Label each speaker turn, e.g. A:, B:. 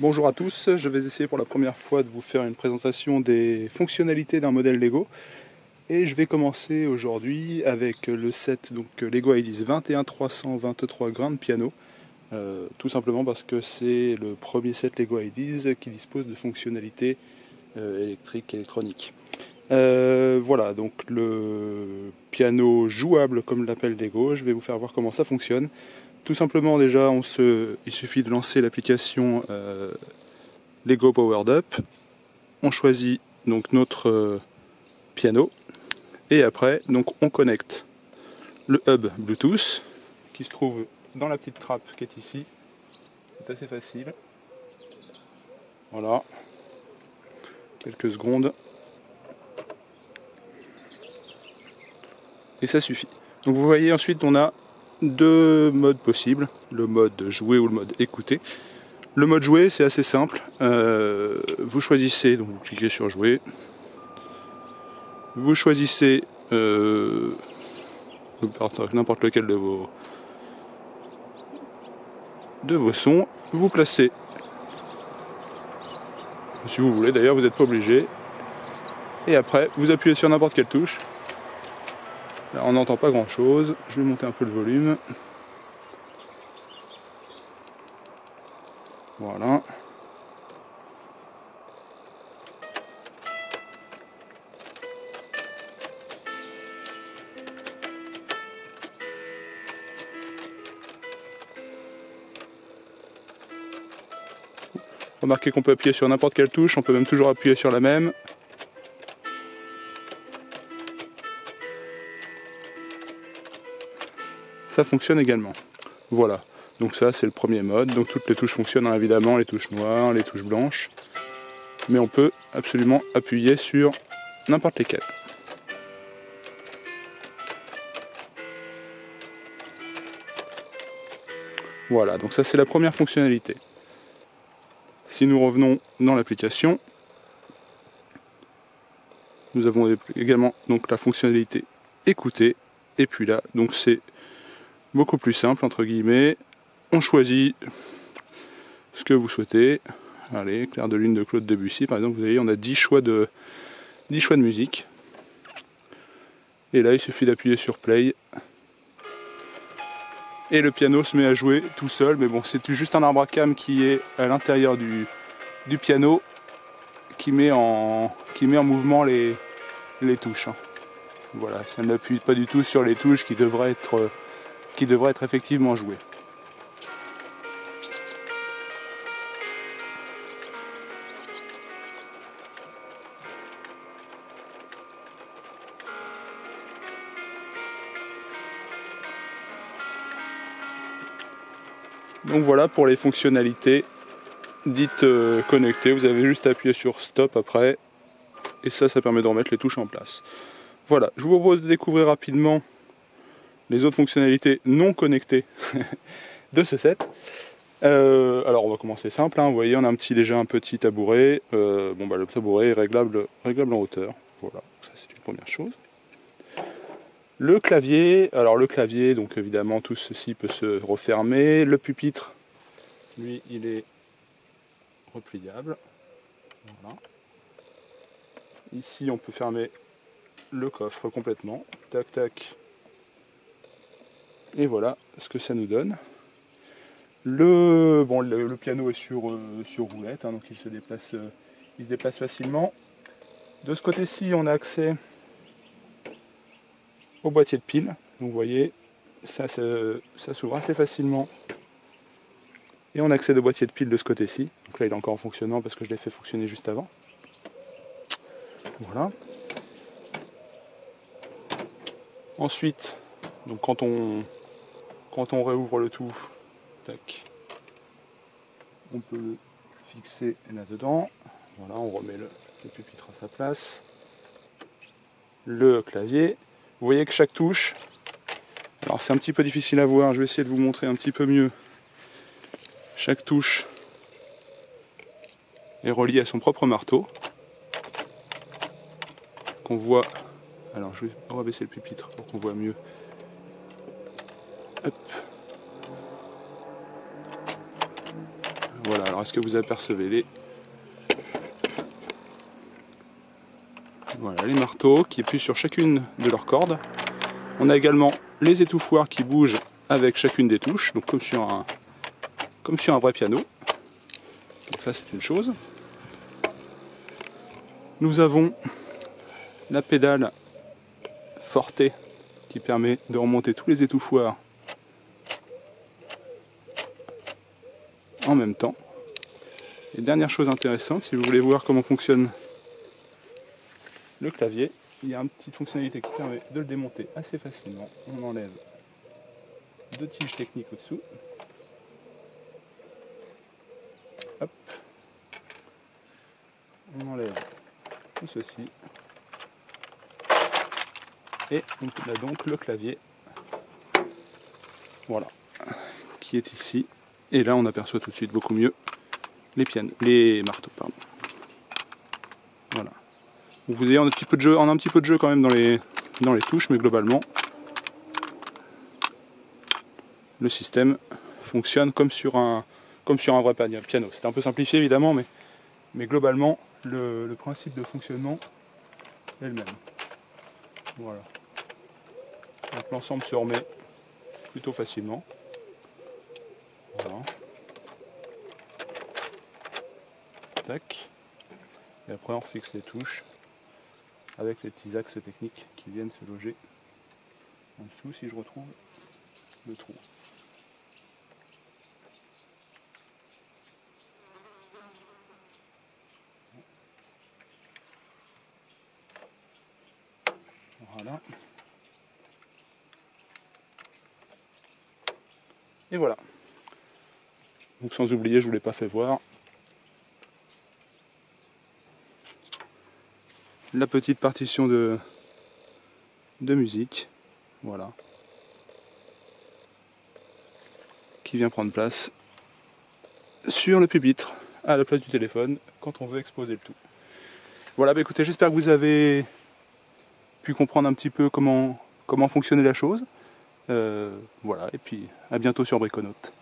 A: Bonjour à tous, je vais essayer pour la première fois de vous faire une présentation des fonctionnalités d'un modèle Lego. Et je vais commencer aujourd'hui avec le set donc Lego Ideas 21323 grains de piano. Euh, tout simplement parce que c'est le premier set Lego Ideas qui dispose de fonctionnalités euh, électriques et électroniques. Euh, voilà, donc le piano jouable comme l'appelle Lego, je vais vous faire voir comment ça fonctionne. Tout simplement déjà, il suffit de lancer l'application euh, Lego Powered Up. On choisit donc notre euh, piano et après donc on connecte le hub Bluetooth qui se trouve dans la petite trappe qui est ici. C'est assez facile. Voilà. Quelques secondes. Et ça suffit. Donc vous voyez ensuite on a deux modes possibles, le mode jouer ou le mode écouter. Le mode jouer, c'est assez simple. Euh, vous choisissez, donc vous cliquez sur jouer. Vous choisissez euh, n'importe lequel de vos de vos sons. Vous placez, si vous voulez. D'ailleurs, vous n'êtes pas obligé. Et après, vous appuyez sur n'importe quelle touche on n'entend pas grand chose. Je vais monter un peu le volume. Voilà. Remarquez qu'on peut appuyer sur n'importe quelle touche, on peut même toujours appuyer sur la même. Ça fonctionne également. Voilà, donc ça c'est le premier mode. Donc toutes les touches fonctionnent hein, évidemment, les touches noires, les touches blanches. Mais on peut absolument appuyer sur n'importe lesquelles. Voilà, donc ça c'est la première fonctionnalité. Si nous revenons dans l'application, nous avons également donc la fonctionnalité écouter et puis là donc c'est beaucoup plus simple entre guillemets. On choisit ce que vous souhaitez. Allez, Claire de lune de Claude Debussy par exemple, vous voyez, on a 10 choix de 10 choix de musique. Et là, il suffit d'appuyer sur play. Et le piano se met à jouer tout seul, mais bon, c'est juste un arbre à cam qui est à l'intérieur du, du, piano qui met en, qui met en mouvement les, les touches. Hein. Voilà, ça n'appuie pas du tout sur les touches qui devraient être qui devrait être effectivement joué. Donc voilà pour les fonctionnalités dites euh, connectées. Vous avez juste à appuyer sur stop après. Et ça, ça permet de remettre les touches en place. Voilà, je vous propose de découvrir rapidement les autres fonctionnalités non connectées de ce set. Euh, alors on va commencer simple, hein. vous voyez on a un petit déjà un petit tabouret, euh, bon bah le tabouret est réglable, réglable en hauteur, voilà, ça c'est une première chose. Le clavier, alors le clavier, donc évidemment tout ceci peut se refermer, le pupitre, lui il est repliable, voilà. Ici on peut fermer le coffre complètement, tac tac, et voilà ce que ça nous donne. Le, bon, le, piano est sur, euh, sur roulette, hein, donc il se, déplace, euh, il se déplace facilement. De ce côté-ci, on a accès au boîtier de piles. Donc vous voyez, ça, ça, s'ouvre assez facilement. Et on accède au boîtier de piles de ce côté-ci. Donc là, il est encore en fonctionnement parce que je l'ai fait fonctionner juste avant. Voilà. Ensuite, donc quand on, quand on réouvre le tout, on peut le fixer là-dedans. Voilà, on remet le, pupitre à sa place. Le clavier. Vous voyez que chaque touche, alors c'est un petit peu difficile à voir, je vais essayer de vous montrer un petit peu mieux. Chaque touche est reliée à son propre marteau. Qu'on voit. Alors je vais rebaisser le pupitre pour qu'on voit mieux. Voilà, alors est-ce que vous apercevez les marteaux qui appuient sur chacune de leurs cordes. On a également les étouffoirs qui bougent avec chacune des touches, donc comme sur un, comme sur un vrai piano. Donc ça c'est une chose. Nous avons la pédale forte qui permet de remonter tous les étouffoirs en même temps. Et dernière chose intéressante, si vous voulez voir comment fonctionne le clavier, il y a une petite fonctionnalité qui permet de le démonter assez facilement. On enlève deux tiges techniques au-dessous. Hop. On enlève tout ceci. Et on a donc le clavier. Voilà. Qui est ici. Et là on aperçoit tout de suite beaucoup mieux les les marteaux. Voilà. Vous voyez, on a un petit peu de jeu, on a un petit peu de jeu quand même dans les, touches, mais globalement, le système fonctionne comme sur un, vrai piano. C'est un peu simplifié évidemment, mais, globalement, le, principe de fonctionnement est le même. Voilà. L'ensemble se remet plutôt facilement. Voilà. Tac. Et après on fixe les touches avec les petits axes techniques qui viennent se loger en dessous si je retrouve le trou. Voilà. Et voilà. Donc sans oublier, je vous l'ai pas fait voir, la petite partition de, de musique. Voilà. Qui vient prendre place sur le pupitre à la place du téléphone quand on veut exposer le tout. Voilà, bah écoutez, j'espère que vous avez pu comprendre un petit peu comment, comment fonctionnait la chose. Euh, voilà, et puis à bientôt sur Briconote.